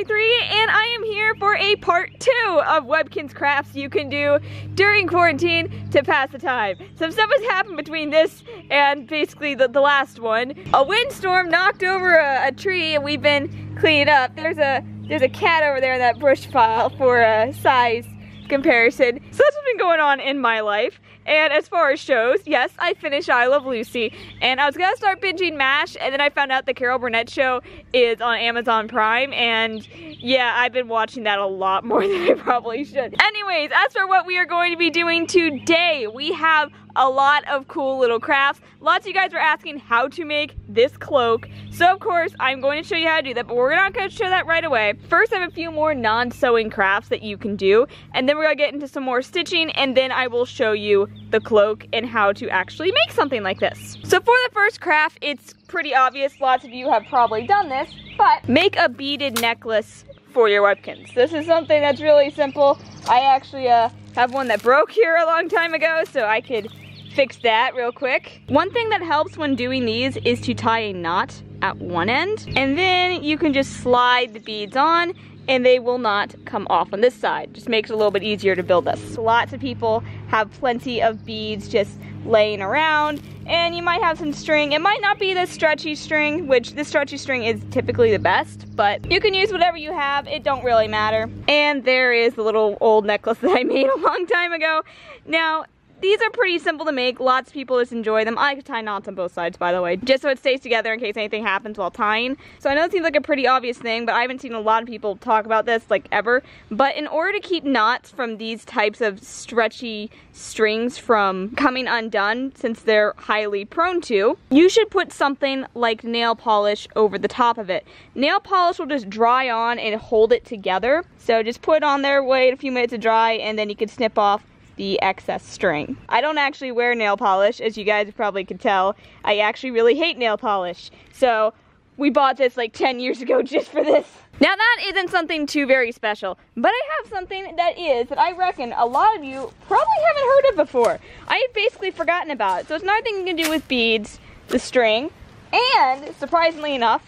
Cherry3 and I am here for a part two of Webkinz crafts you can do during quarantine to pass the time. Some stuff has happened between this and basically the, the last one. A windstorm knocked over a, a tree and we've been cleaning up. There's a there's a cat over there in that brush pile for a size comparison. So that's what's been going on in my life. And as far as shows, yes, I finished I Love Lucy. And I was gonna start binging MASH, and then I found out the Carol Burnett show is on Amazon Prime. And yeah, I've been watching that a lot more than I probably should. Anyways, as for what we are going to be doing today, we have a lot of cool little crafts. Lots of you guys were asking how to make this cloak. So of course, I'm going to show you how to do that, but we're not gonna show that right away. First, I have a few more non-sewing crafts that you can do, and then we're gonna get into some more stitching, and then I will show you the cloak and how to actually make something like this. So for the first craft, it's pretty obvious. Lots of you have probably done this, but make a beaded necklace for your Webkinz. This is something that's really simple. I actually uh, have one that broke here a long time ago, so I could fix that real quick. One thing that helps when doing these is to tie a knot at one end, and then you can just slide the beads on and they will not come off on this side. Just makes it a little bit easier to build this. Lots of people have plenty of beads just laying around and you might have some string. It might not be the stretchy string, which the stretchy string is typically the best, but you can use whatever you have. It don't really matter. And there is the little old necklace that I made a long time ago. Now, these are pretty simple to make. Lots of people just enjoy them. I like tie knots on both sides, by the way, just so it stays together in case anything happens while tying. So I know it seems like a pretty obvious thing, but I haven't seen a lot of people talk about this, like, ever. But in order to keep knots from these types of stretchy strings from coming undone, since they're highly prone to, you should put something like nail polish over the top of it. Nail polish will just dry on and hold it together. So just put it on there, wait a few minutes to dry, and then you can snip off the excess string. I don't actually wear nail polish, as you guys probably could tell. I actually really hate nail polish. So we bought this like 10 years ago just for this. Now that isn't something too very special, but I have something that is, that I reckon a lot of you probably haven't heard of before. I had basically forgotten about it. So it's another thing you can do with beads, the string, and surprisingly enough,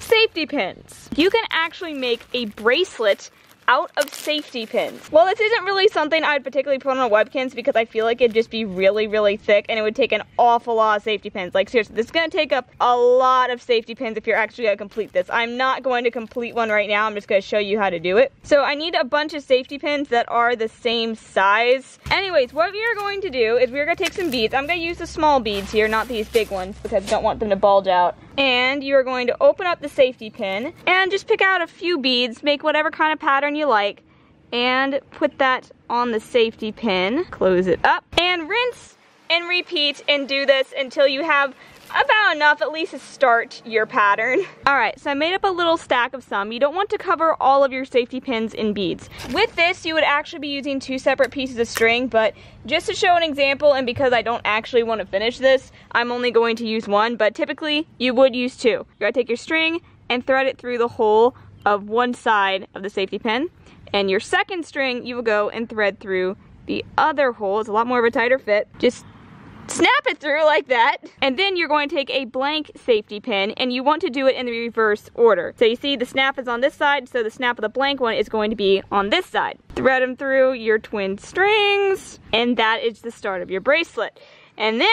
safety pins. You can actually make a bracelet out of safety pins. Well, this isn't really something I'd particularly put on a Webkinz because I feel like it'd just be really, really thick and it would take an awful lot of safety pins. Like seriously, this is gonna take up a lot of safety pins if you're actually gonna complete this. I'm not going to complete one right now, I'm just gonna show you how to do it. So I need a bunch of safety pins that are the same size. Anyways, what we are going to do is we're gonna take some beads. I'm gonna use the small beads here, not these big ones because I don't want them to bulge out and you are going to open up the safety pin and just pick out a few beads, make whatever kind of pattern you like, and put that on the safety pin, close it up, and rinse and repeat and do this until you have about enough at least to start your pattern. All right, so I made up a little stack of some. You don't want to cover all of your safety pins in beads. With this, you would actually be using two separate pieces of string, but just to show an example and because I don't actually want to finish this, I'm only going to use one, but typically you would use two. You're gonna take your string and thread it through the hole of one side of the safety pin, and your second string, you will go and thread through the other hole. It's a lot more of a tighter fit. Just snap it through like that. And then you're going to take a blank safety pin and you want to do it in the reverse order. So you see the snap is on this side, so the snap of the blank one is going to be on this side. Thread them through your twin strings and that is the start of your bracelet. And then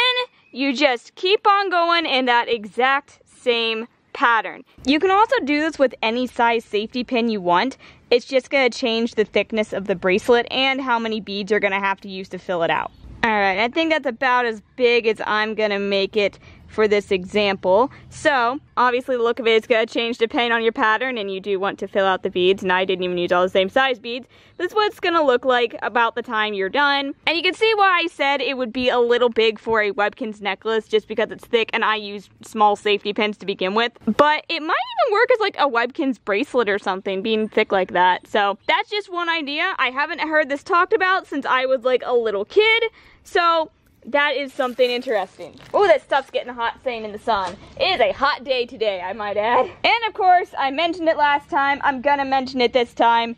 you just keep on going in that exact same pattern. You can also do this with any size safety pin you want. It's just gonna change the thickness of the bracelet and how many beads you're gonna have to use to fill it out. All right, I think that's about as big as I'm gonna make it for this example. So, obviously the look of it is gonna change depending on your pattern and you do want to fill out the beads and I didn't even use all the same size beads. This is what it's gonna look like about the time you're done. And you can see why I said it would be a little big for a Webkinz necklace just because it's thick and I use small safety pins to begin with. But it might even work as like a Webkinz bracelet or something being thick like that. So that's just one idea. I haven't heard this talked about since I was like a little kid. So that is something interesting. Oh, that stuff's getting hot staying in the sun. It is a hot day today, I might add. And of course, I mentioned it last time. I'm gonna mention it this time.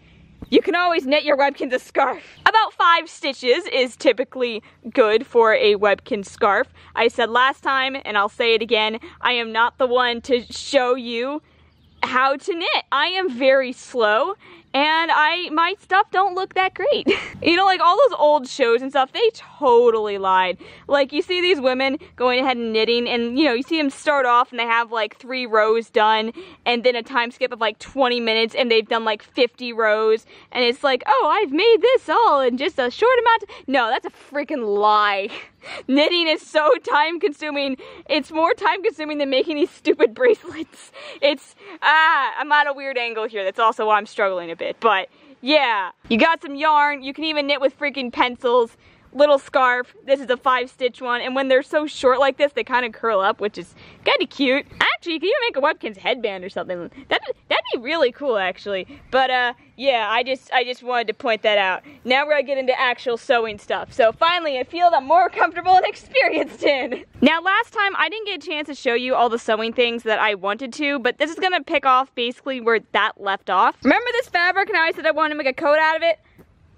You can always knit your Webkinz a scarf. About five stitches is typically good for a Webkinz scarf. I said last time, and I'll say it again, I am not the one to show you how to knit. I am very slow and I my stuff don't look that great. you know, like all those old shows and stuff, they totally lied. Like you see these women going ahead and knitting and you know, you see them start off and they have like three rows done and then a time skip of like 20 minutes and they've done like 50 rows and it's like, oh, I've made this all in just a short amount. no, that's a freaking lie. Knitting is so time consuming. It's more time consuming than making these stupid bracelets. It's, ah, I'm at a weird angle here. That's also why I'm struggling a bit. But yeah, you got some yarn. You can even knit with freaking pencils little scarf. This is a five stitch one. And when they're so short like this, they kind of curl up, which is kind of cute. Actually, you can even make a Webkinz headband or something. That'd be really cool, actually. But uh, yeah, I just I just wanted to point that out. Now we're gonna get into actual sewing stuff. So finally, I feel I'm more comfortable and experienced in. Now, last time I didn't get a chance to show you all the sewing things that I wanted to, but this is gonna pick off basically where that left off. Remember this fabric and I said I wanted to make a coat out of it?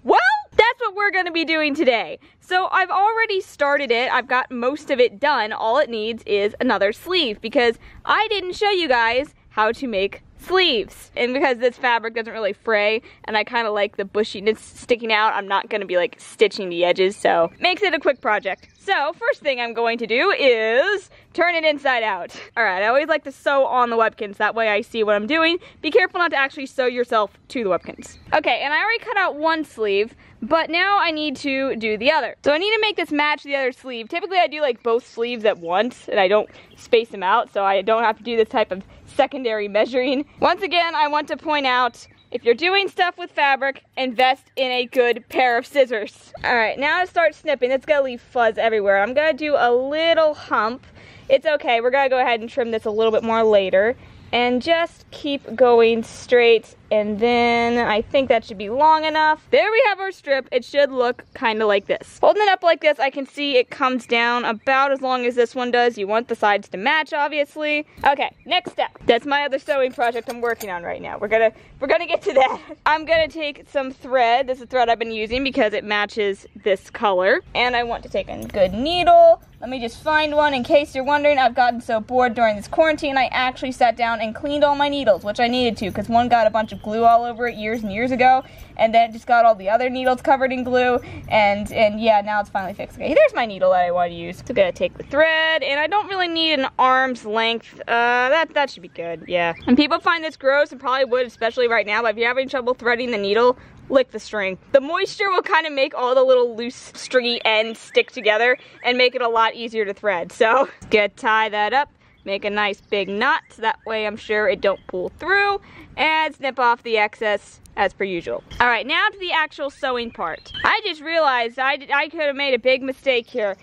Well, that's what we're gonna be doing today. So I've already started it. I've got most of it done. All it needs is another sleeve because I didn't show you guys how to make sleeves. And because this fabric doesn't really fray and I kind of like the bushiness sticking out, I'm not going to be like stitching the edges, so makes it a quick project. So first thing I'm going to do is turn it inside out. All right, I always like to sew on the Webkinz, that way I see what I'm doing. Be careful not to actually sew yourself to the Webkinz. Okay, and I already cut out one sleeve, but now I need to do the other. So I need to make this match the other sleeve. Typically I do like both sleeves at once and I don't space them out so I don't have to do this type of secondary measuring. Once again, I want to point out if you're doing stuff with fabric, invest in a good pair of scissors. All right, now to start snipping, it's gonna leave fuzz everywhere. I'm gonna do a little hump. It's okay, we're gonna go ahead and trim this a little bit more later and just keep going straight and then I think that should be long enough. There we have our strip. It should look kind of like this. Holding it up like this, I can see it comes down about as long as this one does. You want the sides to match, obviously. Okay, next step. That's my other sewing project I'm working on right now. We're gonna we're gonna get to that. I'm gonna take some thread. This is thread I've been using because it matches this color. And I want to take a good needle. Let me just find one in case you're wondering. I've gotten so bored during this quarantine, I actually sat down and cleaned all my needles, which I needed to because one got a bunch of glue all over it years and years ago, and then just got all the other needles covered in glue, and and yeah, now it's finally fixed. Okay, there's my needle that I want to use. So gonna take the thread, and I don't really need an arm's length. Uh, that that should be good. Yeah. And people find this gross, and probably would, especially right now. But if you're having trouble threading the needle, lick the string. The moisture will kind of make all the little loose stringy ends stick together and make it a lot easier to thread. So, get tie that up make a nice big knot so that way I'm sure it don't pull through and snip off the excess as per usual. All right, now to the actual sewing part. I just realized I, I could have made a big mistake here.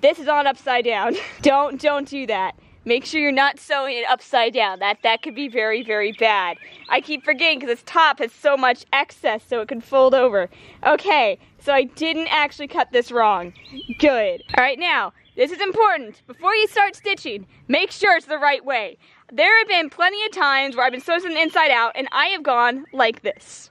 This is on upside down. don't, don't do that. Make sure you're not sewing it upside down. That that could be very, very bad. I keep forgetting because this top has so much excess so it can fold over. Okay, so I didn't actually cut this wrong. Good. All right, now, this is important. Before you start stitching, make sure it's the right way. There have been plenty of times where I've been sewing inside out and I have gone like this.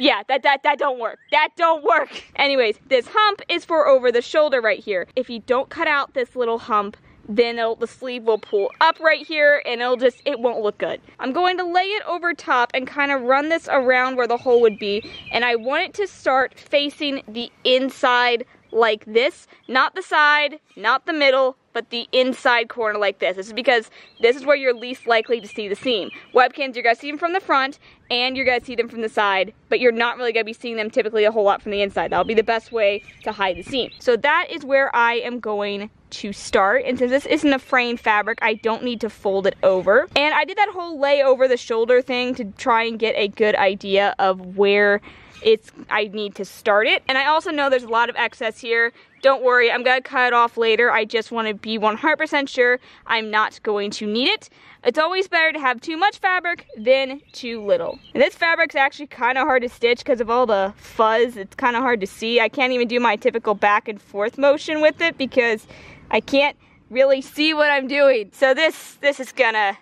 Yeah, that, that, that don't work. That don't work. Anyways, this hump is for over the shoulder right here. If you don't cut out this little hump, then the sleeve will pull up right here and it'll just, it won't look good. I'm going to lay it over top and kind of run this around where the hole would be and I want it to start facing the inside like this, not the side, not the middle, but the inside corner like this. This is because this is where you're least likely to see the seam. Webkinz, you're gonna see them from the front and you're gonna see them from the side, but you're not really gonna be seeing them typically a whole lot from the inside. That'll be the best way to hide the seam. So that is where I am going to start. And since this isn't a frame fabric, I don't need to fold it over. And I did that whole lay over the shoulder thing to try and get a good idea of where it's I need to start it. And I also know there's a lot of excess here. Don't worry, I'm gonna cut it off later. I just wanna be 100% sure I'm not going to need it. It's always better to have too much fabric than too little. And this fabric's actually kind of hard to stitch because of all the fuzz. It's kind of hard to see. I can't even do my typical back and forth motion with it because I can't really see what I'm doing. So this, this is gonna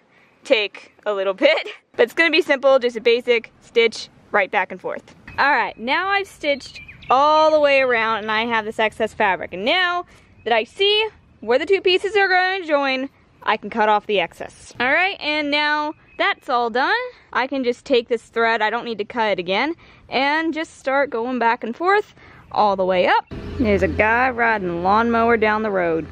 take a little bit, but it's gonna be simple, just a basic stitch right back and forth. All right, now I've stitched all the way around and I have this excess fabric. And now that I see where the two pieces are going to join, I can cut off the excess. All right, and now that's all done, I can just take this thread, I don't need to cut it again, and just start going back and forth all the way up. There's a guy riding a lawnmower down the road.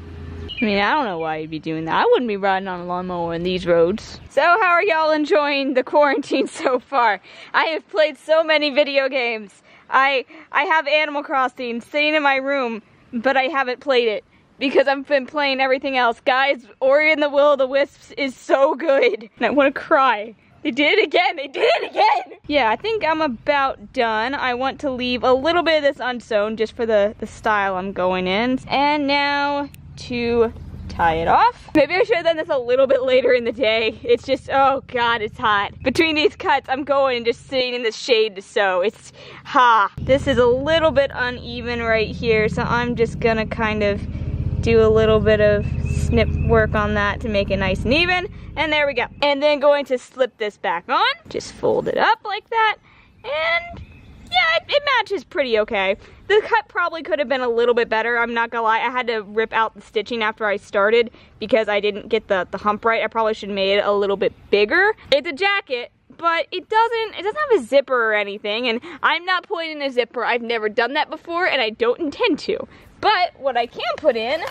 I mean, I don't know why you'd be doing that. I wouldn't be riding on a lawnmower in these roads. So how are y'all enjoying the quarantine so far? I have played so many video games. I I have Animal Crossing sitting in my room, but I haven't played it because I've been playing everything else. Guys, Ori and the Will of the Wisps is so good. And I want to cry. They did it again, they did it again! Yeah, I think I'm about done. I want to leave a little bit of this unsewn just for the, the style I'm going in. And now to tie it off. Maybe I should have done this a little bit later in the day. It's just, oh God, it's hot. Between these cuts, I'm going and just sitting in the shade to sew. It's, ha. This is a little bit uneven right here, so I'm just gonna kind of do a little bit of snip work on that to make it nice and even. And there we go. And then going to slip this back on. Just fold it up like that. And yeah, it, it, matches pretty okay. The cut probably could have been a little bit better. I'm not gonna lie. I had to rip out the stitching after I started because I didn't get the, the hump right. I probably should have made it a little bit bigger. It's a jacket, but it doesn't, it doesn't have a zipper or anything. And I'm not putting in a zipper. I've never done that before and I don't intend to. But what I can put in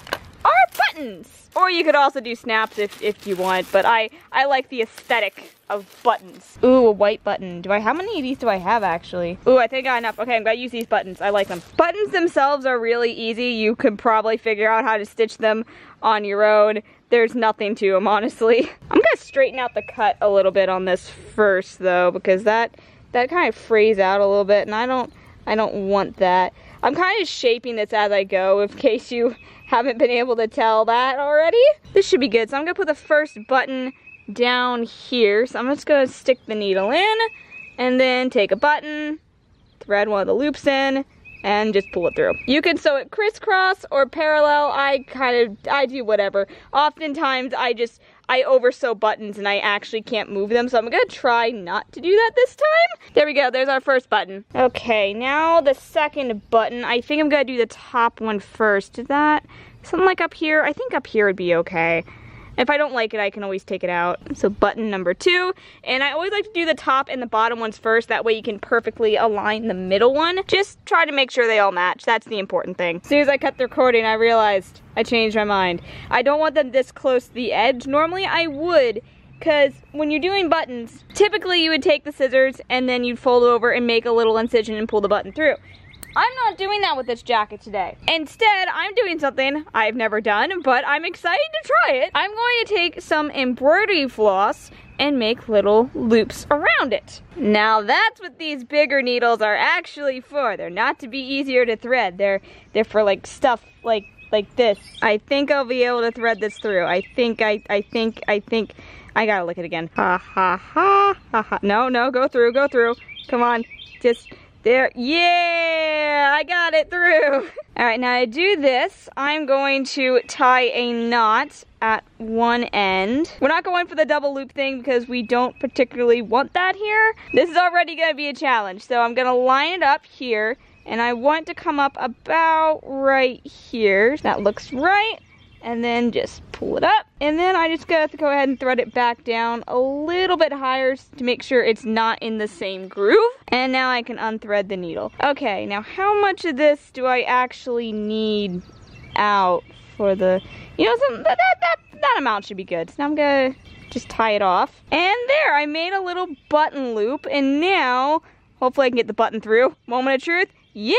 are buttons. Or you could also do snaps if, if you want, but I, I like the aesthetic of buttons. Ooh, a white button. Do I, how many of these do I have actually? Ooh, I think I got enough. Okay, I'm gonna use these buttons. I like them. Buttons themselves are really easy. You can probably figure out how to stitch them on your own. There's nothing to them, honestly. I'm gonna straighten out the cut a little bit on this first though, because that, that kind of frays out a little bit and I don't, I don't want that. I'm kind of shaping this as I go in case you haven't been able to tell that already. This should be good. So I'm gonna put the first button down here. So I'm just gonna stick the needle in and then take a button, thread one of the loops in, and just pull it through. You can sew it crisscross or parallel. I kind of, I do whatever. Oftentimes I just, I oversew buttons and I actually can't move them. So I'm gonna try not to do that this time. There we go, there's our first button. Okay, now the second button. I think I'm gonna do the top one first. That something like up here? I think up here would be okay. If I don't like it, I can always take it out. So button number two. And I always like to do the top and the bottom ones first. That way you can perfectly align the middle one. Just try to make sure they all match. That's the important thing. As soon as I cut the recording, I realized I changed my mind. I don't want them this close to the edge. Normally I would, because when you're doing buttons, typically you would take the scissors and then you'd fold over and make a little incision and pull the button through. I'm not doing that with this jacket today. Instead, I'm doing something I've never done, but I'm excited to try it. I'm going to take some embroidery floss and make little loops around it. Now that's what these bigger needles are actually for. They're not to be easier to thread. They're they're for like stuff like like this. I think I'll be able to thread this through. I think I I think I think I gotta look at it again. Ha ha ha ha ha. No, no, go through, go through. Come on. Just there, yeah, I got it through. All right, now to do this, I'm going to tie a knot at one end. We're not going for the double loop thing because we don't particularly want that here. This is already gonna be a challenge. So I'm gonna line it up here and I want to come up about right here. That looks right and then just pull it up. And then I just got to go ahead and thread it back down a little bit higher to make sure it's not in the same groove. And now I can unthread the needle. Okay, now how much of this do I actually need out for the, you know, some, that, that, that, that amount should be good. So now I'm gonna just tie it off. And there, I made a little button loop. And now, hopefully I can get the button through. Moment of truth. Yeah,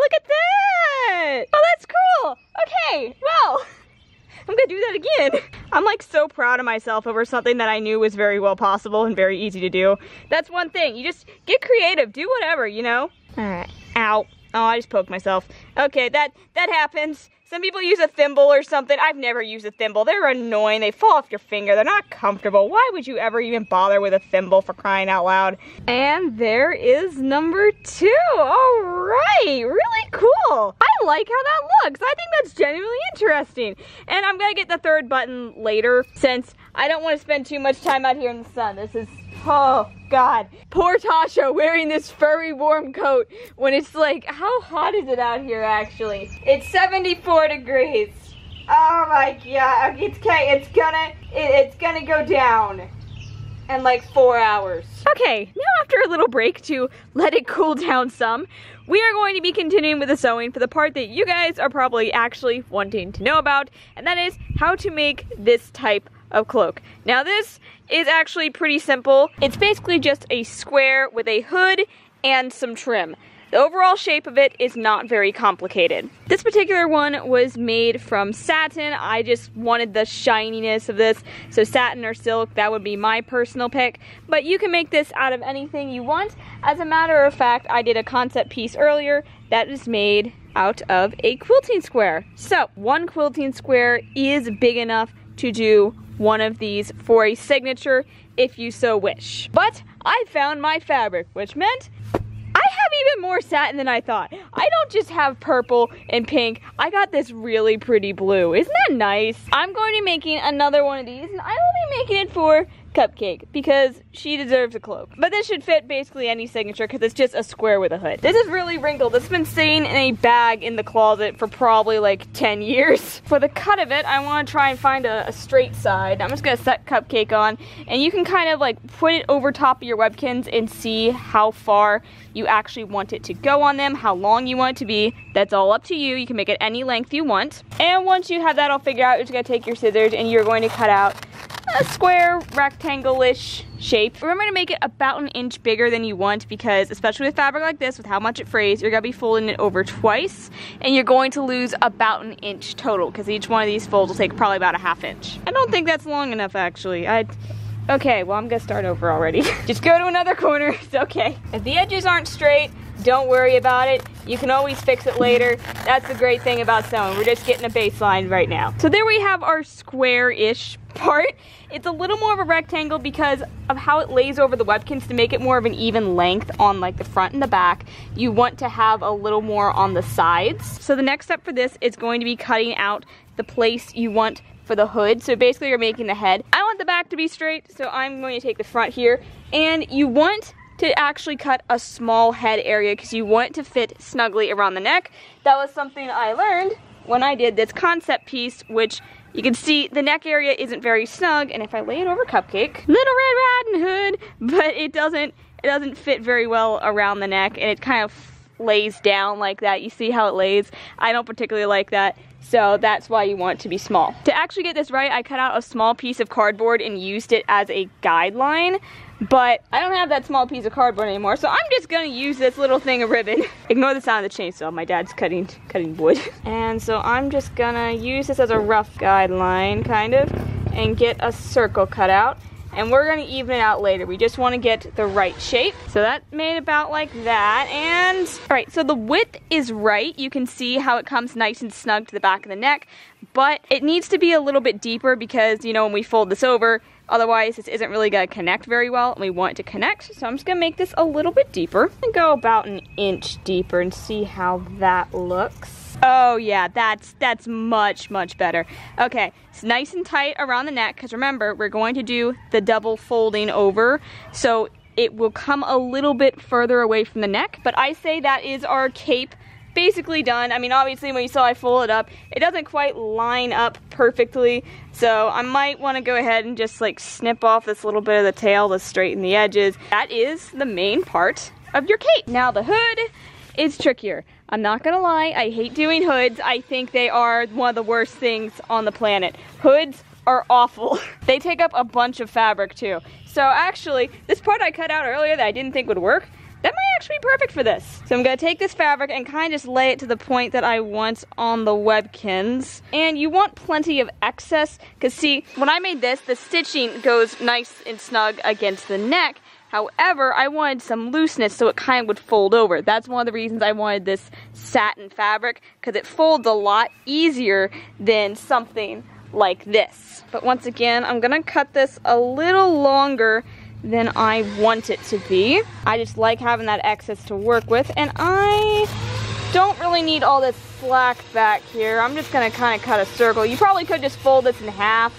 look at that. Oh, that's cool. Okay, well, I'm gonna do that again. I'm like so proud of myself over something that I knew was very well possible and very easy to do. That's one thing, you just get creative, do whatever, you know? All right, ow. Oh, I just poked myself. Okay, that, that happens. Some people use a thimble or something. I've never used a thimble. They're annoying. They fall off your finger. They're not comfortable. Why would you ever even bother with a thimble for crying out loud? And there is number two. All right, really cool. I like how that looks. I think that's genuinely interesting. And I'm gonna get the third button later since I don't want to spend too much time out here in the sun. This is Oh, God. Poor Tasha wearing this furry warm coat when it's like, how hot is it out here actually? It's 74 degrees. Oh my God. It's, okay, it's gonna, it, it's gonna go down. in like four hours. Okay, now after a little break to let it cool down some, we are going to be continuing with the sewing for the part that you guys are probably actually wanting to know about, and that is how to make this type of cloak. Now this is actually pretty simple. It's basically just a square with a hood and some trim. The overall shape of it is not very complicated. This particular one was made from satin. I just wanted the shininess of this. So satin or silk, that would be my personal pick. But you can make this out of anything you want. As a matter of fact, I did a concept piece earlier that is made out of a quilting square. So one quilting square is big enough to do one of these for a signature if you so wish. But I found my fabric, which meant I have even more satin than I thought. I don't just have purple and pink. I got this really pretty blue. Isn't that nice? I'm going to be making another one of these and I will be making it for Cupcake because she deserves a cloak. But this should fit basically any signature because it's just a square with a hood. This is really wrinkled. This has been sitting in a bag in the closet for probably like 10 years. For the cut of it, I want to try and find a, a straight side. I'm just going to set Cupcake on and you can kind of like put it over top of your Webkinz and see how far you actually want it to go on them, how long you want it to be. That's all up to you. You can make it any length you want. And once you have that all figured out, you're just going to take your scissors and you're going to cut out a square rectangle-ish shape. Remember to make it about an inch bigger than you want because especially with fabric like this, with how much it frays, you're gonna be folding it over twice and you're going to lose about an inch total because each one of these folds will take probably about a half inch. I don't think that's long enough actually. I Okay, well I'm gonna start over already. Just go to another corner, it's okay. If the edges aren't straight, don't worry about it. You can always fix it later. That's the great thing about sewing. We're just getting a baseline right now. So there we have our square-ish part. It's a little more of a rectangle because of how it lays over the Webkinz to make it more of an even length on like the front and the back. You want to have a little more on the sides. So the next step for this is going to be cutting out the place you want for the hood. So basically you're making the head. I want the back to be straight, so I'm going to take the front here. And you want to actually cut a small head area because you want it to fit snugly around the neck. That was something I learned when I did this concept piece, which you can see the neck area isn't very snug, and if I lay it over Cupcake, Little Red Riding Hood, but it doesn't, it doesn't fit very well around the neck, and it kind of lays down like that. You see how it lays? I don't particularly like that. So that's why you want to be small. To actually get this right, I cut out a small piece of cardboard and used it as a guideline but I don't have that small piece of cardboard anymore, so I'm just gonna use this little thing of ribbon. Ignore the sound of the chainsaw, my dad's cutting, cutting wood. And so I'm just gonna use this as a rough guideline, kind of, and get a circle cut out. And we're gonna even it out later. We just wanna get the right shape. So that made about like that. And, all right, so the width is right. You can see how it comes nice and snug to the back of the neck, but it needs to be a little bit deeper because, you know, when we fold this over, Otherwise, this isn't really gonna connect very well, and we want it to connect. So I'm just gonna make this a little bit deeper and go about an inch deeper and see how that looks. Oh yeah, that's that's much, much better. Okay, it's nice and tight around the neck, because remember, we're going to do the double folding over, so it will come a little bit further away from the neck, but I say that is our cape basically done. I mean, obviously when you saw I fold it up, it doesn't quite line up perfectly. So I might want to go ahead and just like snip off this little bit of the tail to straighten the edges. That is the main part of your cape. Now the hood is trickier. I'm not gonna lie, I hate doing hoods. I think they are one of the worst things on the planet. Hoods are awful. they take up a bunch of fabric too. So actually, this part I cut out earlier that I didn't think would work, that might actually be perfect for this. So I'm gonna take this fabric and kind of just lay it to the point that I want on the Webkinz. And you want plenty of excess, because see, when I made this, the stitching goes nice and snug against the neck. However, I wanted some looseness so it kind of would fold over. That's one of the reasons I wanted this satin fabric, because it folds a lot easier than something like this. But once again, I'm gonna cut this a little longer than I want it to be. I just like having that excess to work with and I don't really need all this slack back here. I'm just gonna kind of cut a circle. You probably could just fold this in half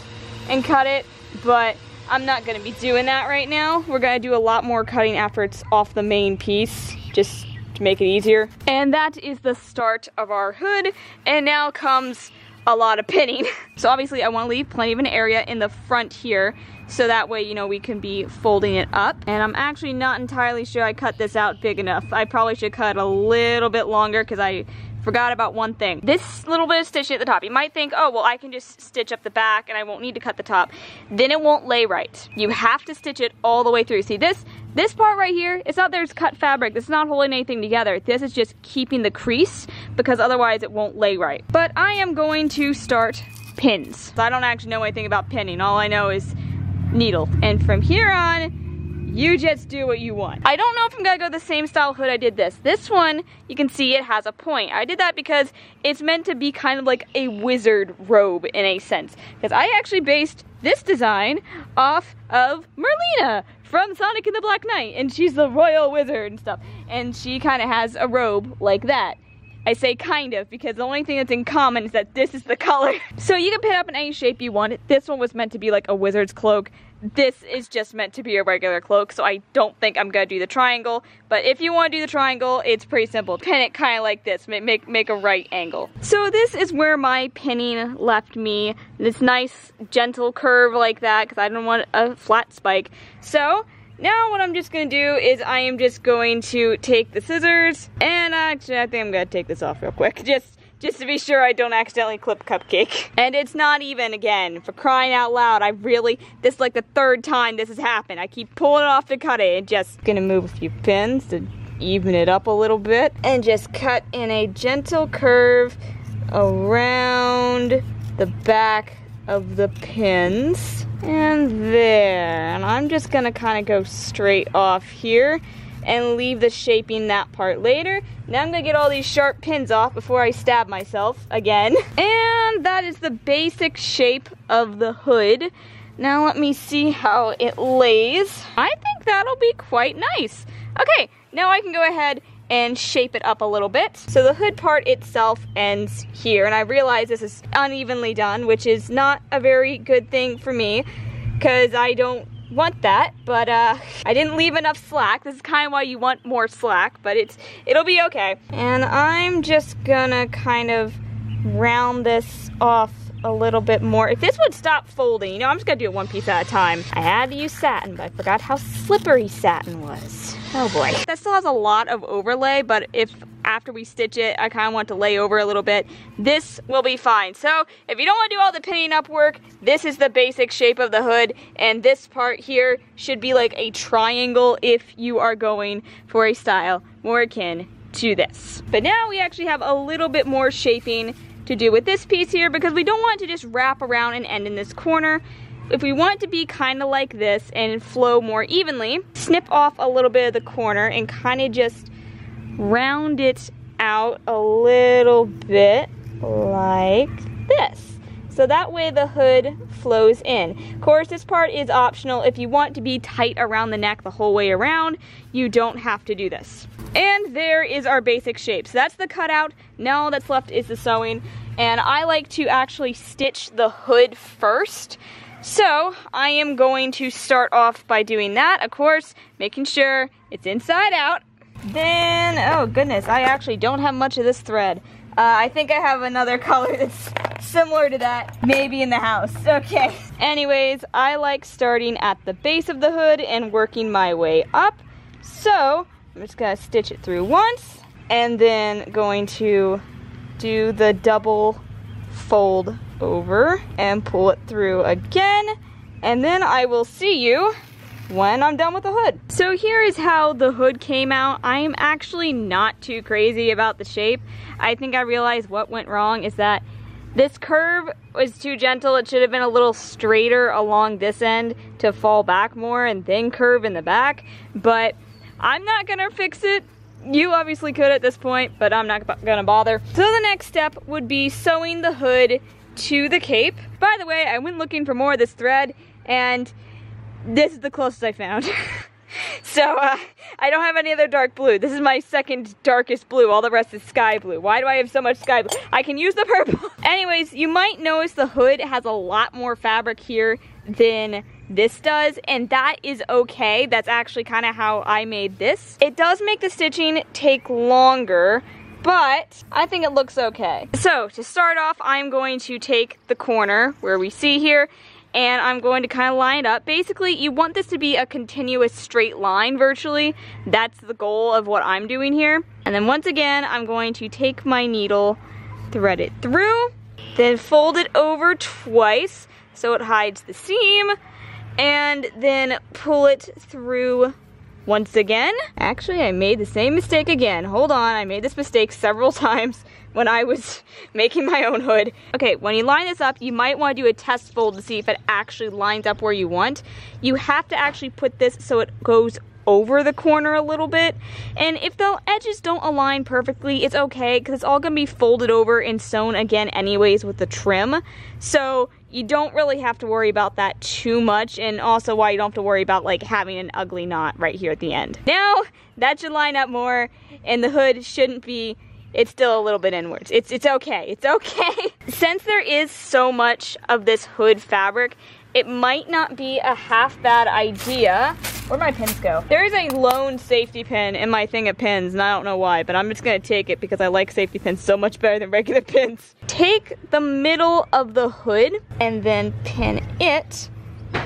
and cut it, but I'm not gonna be doing that right now. We're gonna do a lot more cutting after it's off the main piece, just to make it easier. And that is the start of our hood, and now comes a lot of pinning. So obviously I wanna leave plenty of an area in the front here so that way, you know, we can be folding it up. And I'm actually not entirely sure I cut this out big enough. I probably should cut a little bit longer because I forgot about one thing. This little bit of stitching at the top, you might think, oh, well, I can just stitch up the back and I won't need to cut the top. Then it won't lay right. You have to stitch it all the way through. See this? This part right here, it's not there's cut fabric. This is not holding anything together. This is just keeping the crease because otherwise it won't lay right. But I am going to start pins. So I don't actually know anything about pinning. All I know is needle. And from here on, you just do what you want. I don't know if I'm gonna go the same style hood I did this. This one, you can see it has a point. I did that because it's meant to be kind of like a wizard robe in a sense. Because I actually based this design off of Merlina from Sonic and the Black Knight. And she's the royal wizard and stuff. And she kind of has a robe like that. I say kind of because the only thing that's in common is that this is the color. So you can pin up in any shape you want. This one was meant to be like a wizard's cloak this is just meant to be a regular cloak, so I don't think I'm gonna do the triangle. But if you wanna do the triangle, it's pretty simple. Pin it kinda like this, make, make a right angle. So this is where my pinning left me. This nice, gentle curve like that, because I don't want a flat spike. So, now what I'm just gonna do is I am just going to take the scissors, and actually I think I'm gonna take this off real quick. Just just to be sure I don't accidentally clip Cupcake. And it's not even, again, for crying out loud, I really, this is like the third time this has happened. I keep pulling it off to cut it and just gonna move a few pins to even it up a little bit and just cut in a gentle curve around the back of the pins and there and I'm just gonna kind of go straight off here and leave the shaping that part later. Now I'm gonna get all these sharp pins off before I stab myself again. And that is the basic shape of the hood. Now let me see how it lays. I think that'll be quite nice. Okay, now I can go ahead and shape it up a little bit. So the hood part itself ends here, and I realize this is unevenly done, which is not a very good thing for me, because I don't want that, but uh, I didn't leave enough slack. This is kind of why you want more slack, but it's it'll be okay. And I'm just gonna kind of round this off a little bit more. If this would stop folding, you know, I'm just gonna do it one piece at a time. I had to use satin, but I forgot how slippery satin was. Oh boy. That still has a lot of overlay, but if after we stitch it, I kind of want to lay over a little bit, this will be fine. So if you don't want to do all the pinning up work, this is the basic shape of the hood, and this part here should be like a triangle if you are going for a style more akin to this. But now we actually have a little bit more shaping to do with this piece here because we don't want to just wrap around and end in this corner. If we want it to be kind of like this and flow more evenly, snip off a little bit of the corner and kind of just round it out a little bit like this. So that way the hood flows in. Of course, this part is optional. If you want to be tight around the neck the whole way around, you don't have to do this. And there is our basic shape. So that's the cutout. Now all that's left is the sewing. And I like to actually stitch the hood first. So I am going to start off by doing that, of course, making sure it's inside out. Then, oh goodness, I actually don't have much of this thread. Uh, I think I have another color that's similar to that, maybe in the house. Okay. Anyways, I like starting at the base of the hood and working my way up. So, I'm just gonna stitch it through once and then going to do the double fold over and pull it through again and then I will see you when I'm done with the hood. So here is how the hood came out. I am actually not too crazy about the shape. I think I realized what went wrong is that this curve was too gentle. It should have been a little straighter along this end to fall back more and then curve in the back. But I'm not gonna fix it. You obviously could at this point, but I'm not gonna bother. So the next step would be sewing the hood to the cape. By the way, I went looking for more of this thread and this is the closest I found. so uh, I don't have any other dark blue. This is my second darkest blue. All the rest is sky blue. Why do I have so much sky blue? I can use the purple. Anyways, you might notice the hood has a lot more fabric here than this does and that is okay that's actually kind of how I made this it does make the stitching take longer but I think it looks okay so to start off I'm going to take the corner where we see here and I'm going to kind of line it up. Basically, you want this to be a continuous straight line virtually. That's the goal of what I'm doing here. And then once again, I'm going to take my needle, thread it through, then fold it over twice so it hides the seam, and then pull it through once again. Actually, I made the same mistake again. Hold on, I made this mistake several times when I was making my own hood. Okay, when you line this up, you might want to do a test fold to see if it actually lines up where you want. You have to actually put this so it goes over the corner a little bit. And if the edges don't align perfectly, it's okay because it's all gonna be folded over and sewn again anyways with the trim. So you don't really have to worry about that too much and also why you don't have to worry about like having an ugly knot right here at the end. Now that should line up more and the hood shouldn't be it's still a little bit inwards. It's it's okay. It's okay. Since there is so much of this hood fabric, it might not be a half bad idea. Where'd my pins go? There is a lone safety pin in my thing of pins, and I don't know why, but I'm just gonna take it because I like safety pins so much better than regular pins. Take the middle of the hood and then pin it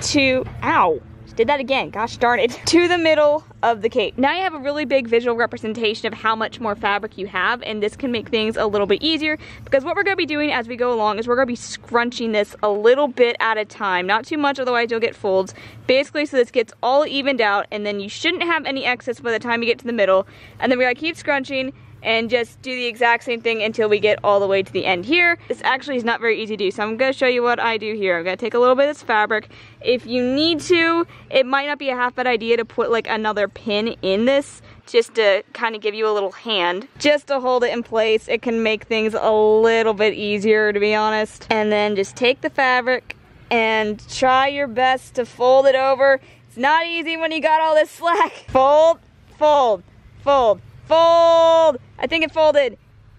to, ow, did that again, gosh darn it, to the middle of the cape. Now you have a really big visual representation of how much more fabric you have, and this can make things a little bit easier, because what we're gonna be doing as we go along is we're gonna be scrunching this a little bit at a time, not too much, otherwise you'll get folds, basically so this gets all evened out, and then you shouldn't have any excess by the time you get to the middle, and then we're gonna keep scrunching, and just do the exact same thing until we get all the way to the end here. This actually is not very easy to do, so I'm gonna show you what I do here. I'm gonna take a little bit of this fabric. If you need to, it might not be a half bad idea to put like another pin in this just to kind of give you a little hand, just to hold it in place. It can make things a little bit easier, to be honest. And then just take the fabric and try your best to fold it over. It's not easy when you got all this slack. Fold, fold, fold, fold. I think it folded.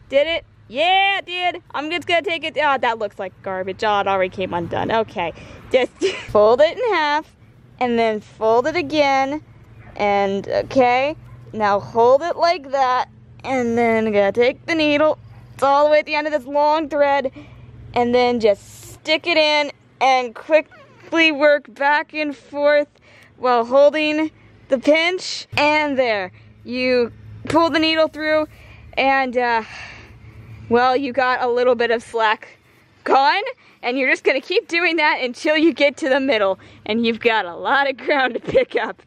Did it? Yeah, it did. I'm just gonna take it. Oh, that looks like garbage. Oh, it already came undone. Okay. Just fold it in half and then fold it again. And okay, now hold it like that. And then I'm gonna take the needle. It's all the way at the end of this long thread. And then just stick it in and quickly work back and forth while holding the pinch. And there, you pull the needle through and uh, well, you got a little bit of slack gone and you're just gonna keep doing that until you get to the middle and you've got a lot of ground to pick up.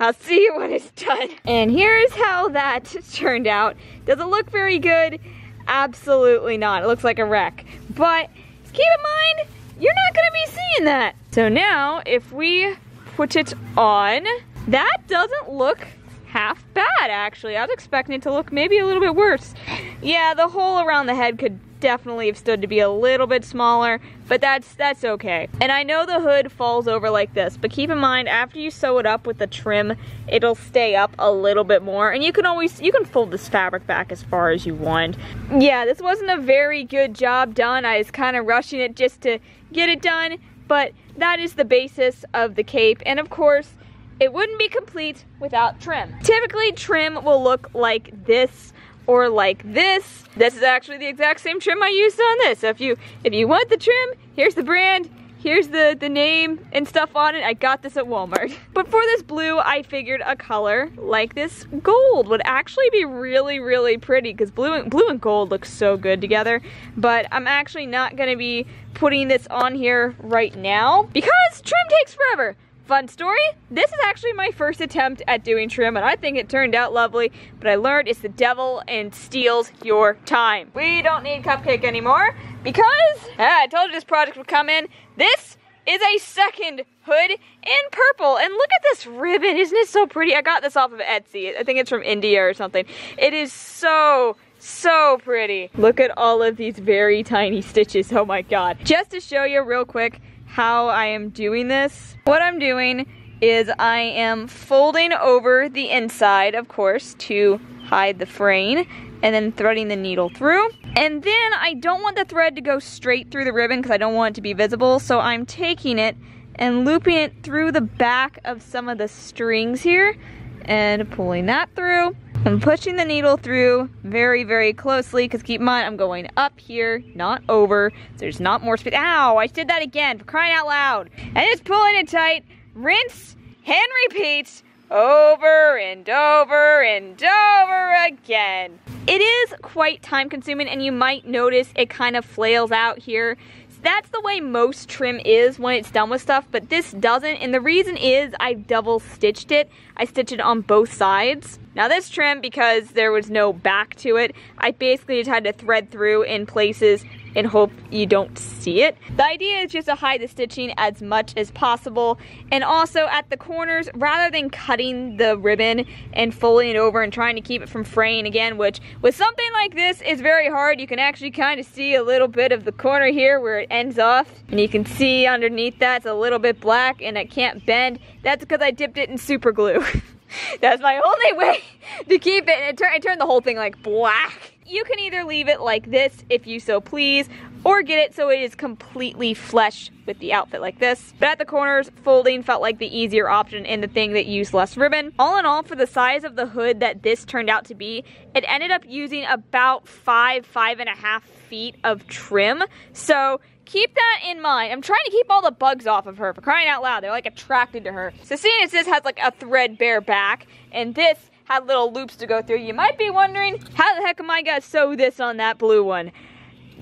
I'll see you when it's done. And here's how that turned out. Does it look very good? Absolutely not. It looks like a wreck. But keep in mind, you're not gonna be seeing that. So now, if we put it on, that doesn't look half bad actually. I was expecting it to look maybe a little bit worse. Yeah, the hole around the head could definitely have stood to be a little bit smaller, but that's that's okay. And I know the hood falls over like this, but keep in mind after you sew it up with the trim, it'll stay up a little bit more. And you can always, you can fold this fabric back as far as you want. Yeah, this wasn't a very good job done. I was kind of rushing it just to get it done, but that is the basis of the cape. And of course, it wouldn't be complete without trim. Typically, trim will look like this or like this. This is actually the exact same trim I used on this. So if you if you want the trim, here's the brand, here's the, the name and stuff on it. I got this at Walmart. But for this blue, I figured a color like this gold would actually be really, really pretty because blue and, blue and gold look so good together. But I'm actually not gonna be putting this on here right now because trim takes forever. Fun story, this is actually my first attempt at doing trim and I think it turned out lovely, but I learned it's the devil and steals your time. We don't need cupcake anymore because, ah, I told you this project would come in. This is a second hood in purple and look at this ribbon, isn't it so pretty? I got this off of Etsy, I think it's from India or something. It is so, so pretty. Look at all of these very tiny stitches, oh my god. Just to show you real quick, how I am doing this. What I'm doing is I am folding over the inside, of course, to hide the fraying, and then threading the needle through. And then I don't want the thread to go straight through the ribbon because I don't want it to be visible, so I'm taking it and looping it through the back of some of the strings here and pulling that through. I'm pushing the needle through very, very closely because keep in mind, I'm going up here, not over. So there's not more space. Ow, I did that again for crying out loud. And just pulling it tight, rinse, and repeat over and over and over again. It is quite time consuming and you might notice it kind of flails out here that's the way most trim is when it's done with stuff, but this doesn't, and the reason is I double stitched it. I stitched it on both sides. Now this trim, because there was no back to it, I basically just had to thread through in places and hope you don't see it. The idea is just to hide the stitching as much as possible and also at the corners rather than cutting the ribbon and folding it over and trying to keep it from fraying again which with something like this is very hard. You can actually kind of see a little bit of the corner here where it ends off and you can see underneath that it's a little bit black and it can't bend. That's because I dipped it in super glue that's my only way to keep it and it, tur the whole thing like black you can either leave it like this if you so please, or get it so it is completely flesh with the outfit like this. But at the corners, folding felt like the easier option and the thing that used less ribbon. All in all, for the size of the hood that this turned out to be, it ended up using about five, five and a half feet of trim. So keep that in mind. I'm trying to keep all the bugs off of her for crying out loud. They're like attracted to her. So seeing as this has like a threadbare back and this had little loops to go through. You might be wondering, how the heck am I gonna sew this on that blue one?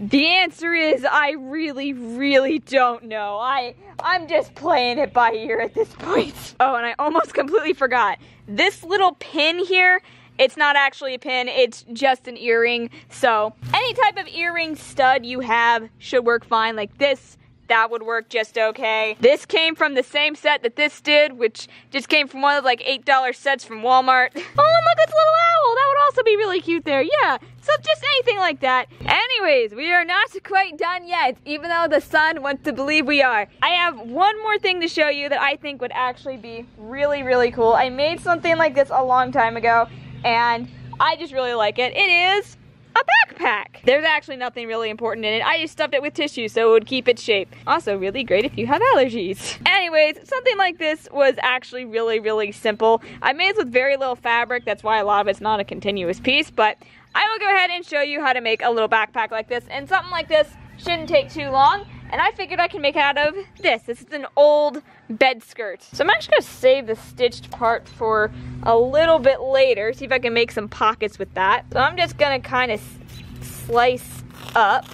The answer is I really, really don't know. I, I'm just playing it by ear at this point. Oh, and I almost completely forgot. This little pin here, it's not actually a pin, it's just an earring. So any type of earring stud you have should work fine. Like this that would work just okay. This came from the same set that this did, which just came from one of like $8 sets from Walmart. oh, and look, at this little owl. That would also be really cute there. Yeah, so just anything like that. Anyways, we are not quite done yet, even though the sun wants to believe we are. I have one more thing to show you that I think would actually be really, really cool. I made something like this a long time ago, and I just really like it. It is a backpack. There's actually nothing really important in it. I just stuffed it with tissue so it would keep its shape. Also really great if you have allergies. Anyways, something like this was actually really, really simple. I made this with very little fabric. That's why a lot of it's not a continuous piece, but I will go ahead and show you how to make a little backpack like this. And something like this shouldn't take too long. And I figured I can make out of this. This is an old bed skirt. So I'm actually gonna save the stitched part for a little bit later, see if I can make some pockets with that. So I'm just gonna kind of slice up.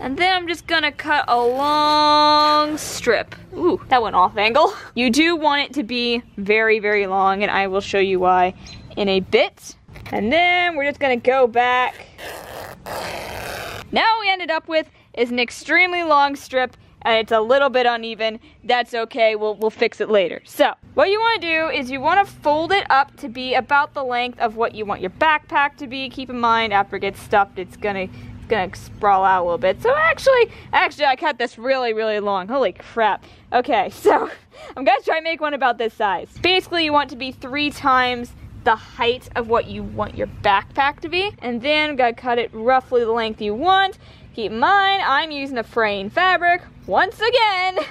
And then I'm just gonna cut a long strip. Ooh, that went off angle. You do want it to be very, very long, and I will show you why in a bit. And then we're just gonna go back. Now we ended up with is an extremely long strip and it's a little bit uneven. That's okay, we'll, we'll fix it later. So, what you wanna do is you wanna fold it up to be about the length of what you want your backpack to be. Keep in mind, after it gets stuffed, it's gonna it's gonna sprawl out a little bit. So actually, actually I cut this really, really long. Holy crap. Okay, so I'm gonna try and make one about this size. Basically, you want to be three times the height of what you want your backpack to be. And then gotta cut it roughly the length you want. Keep in mind, I'm using a fraying fabric once again.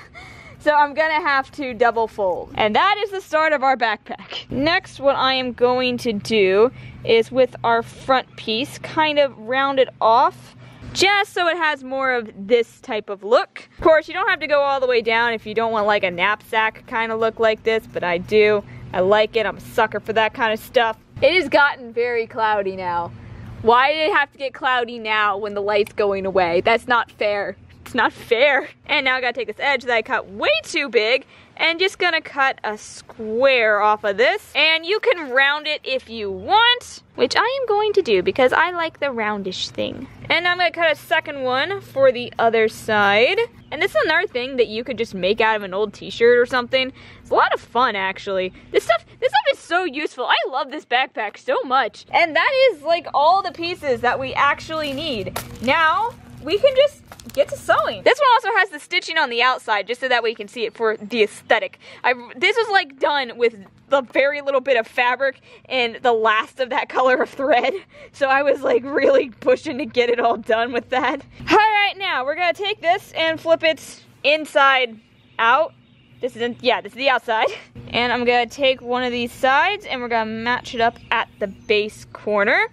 So I'm gonna have to double fold. And that is the start of our backpack. Next, what I am going to do is with our front piece, kind of round it off just so it has more of this type of look. Of course, you don't have to go all the way down if you don't want like a knapsack kind of look like this, but I do. I like it, I'm a sucker for that kind of stuff. It has gotten very cloudy now. Why did it have to get cloudy now when the light's going away? That's not fair. It's not fair. And now I gotta take this edge that I cut way too big and just gonna cut a square off of this. And you can round it if you want, which I am going to do because I like the roundish thing. And I'm gonna cut a second one for the other side. And this is another thing that you could just make out of an old t-shirt or something. It's a lot of fun actually. This stuff, this stuff is so useful. I love this backpack so much. And that is like all the pieces that we actually need. Now, we can just get to sewing. This one also has the stitching on the outside just so that way you can see it for the aesthetic. I, this was like done with the very little bit of fabric and the last of that color of thread. So I was like really pushing to get it all done with that. All right, now we're gonna take this and flip it inside out This is, in, yeah, this is the outside. And I'm gonna take one of these sides and we're gonna match it up at the base corner.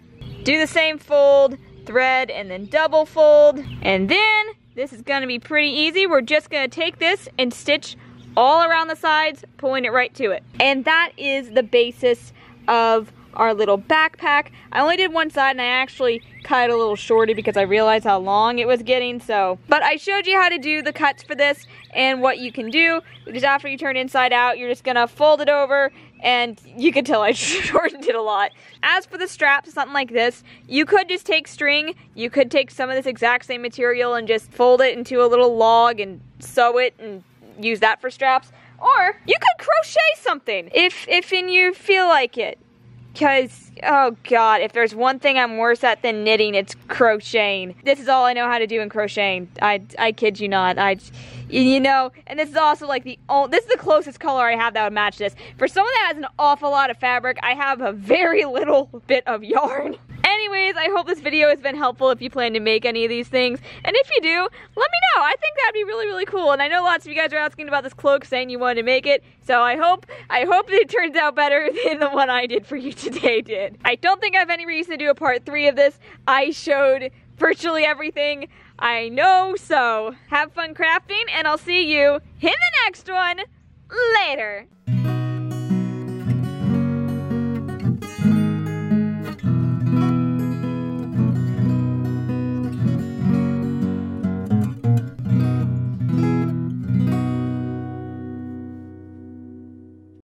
Do the same fold, thread, and then double fold. And then, this is gonna be pretty easy. We're just gonna take this and stitch all around the sides, pulling it right to it. And that is the basis of our little backpack. I only did one side and I actually cut it a little shorty because I realized how long it was getting, so. But I showed you how to do the cuts for this and what you can do, because after you turn inside out, you're just gonna fold it over and you can tell I shortened it a lot. As for the straps, something like this, you could just take string, you could take some of this exact same material and just fold it into a little log and sew it and use that for straps. Or you could crochet something if if in you feel like it. Cause oh god, if there's one thing I'm worse at than knitting, it's crocheting. This is all I know how to do in crocheting. I I kid you not. I you know, and this is also like the oh, this is the closest color I have that would match this. For someone that has an awful lot of fabric, I have a very little bit of yarn. Anyways, I hope this video has been helpful if you plan to make any of these things. And if you do, let me know. I think that'd be really, really cool. And I know lots of you guys are asking about this cloak saying you wanted to make it. So I hope, I hope it turns out better than the one I did for you today did. I don't think I have any reason to do a part three of this. I showed virtually everything I know, so have fun crafting and I'll see you in the next one later.